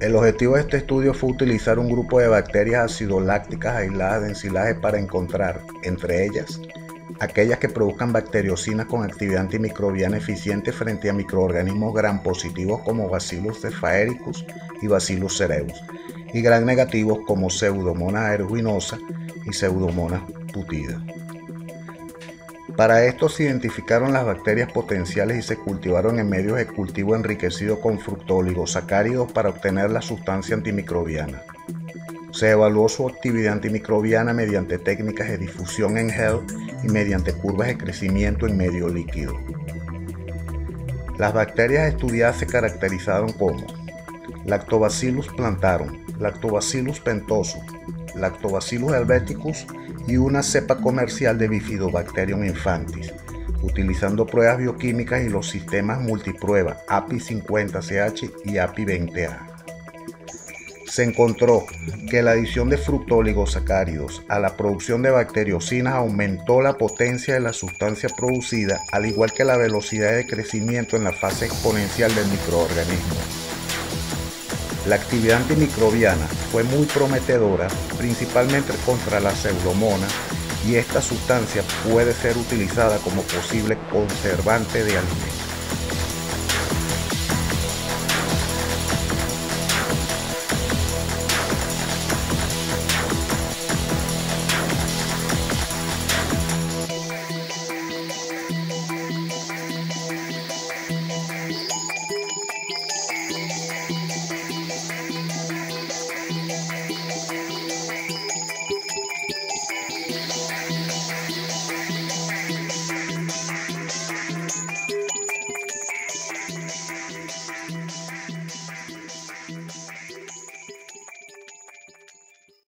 El objetivo de este estudio fue utilizar un grupo de bacterias acidolácticas aisladas de ensilaje para encontrar, entre ellas, aquellas que produzcan bacteriocinas con actividad antimicrobiana eficiente frente a microorganismos gram positivos como Bacillus cephalaericus y Bacillus cereus, y gram negativos como Pseudomonas aeruginosa y Pseudomonas putida. Para esto se identificaron las bacterias potenciales y se cultivaron en medios de cultivo enriquecidos con fructooligosacáridos para obtener la sustancia antimicrobiana. Se evaluó su actividad antimicrobiana mediante técnicas de difusión en gel y mediante curvas de crecimiento en medio líquido. Las bacterias estudiadas se caracterizaron como Lactobacillus plantarum, Lactobacillus pentosus, Lactobacillus helveticus y una cepa comercial de Bifidobacterium infantis, utilizando pruebas bioquímicas y los sistemas multiprueba API 50CH y API 20A se encontró que la adición de fructooligosacáridos a la producción de bacteriocinas aumentó la potencia de la sustancia producida, al igual que la velocidad de crecimiento en la fase exponencial del microorganismo. La actividad antimicrobiana fue muy prometedora, principalmente contra la pseudomonas, y esta sustancia puede ser utilizada como posible conservante de alimentos.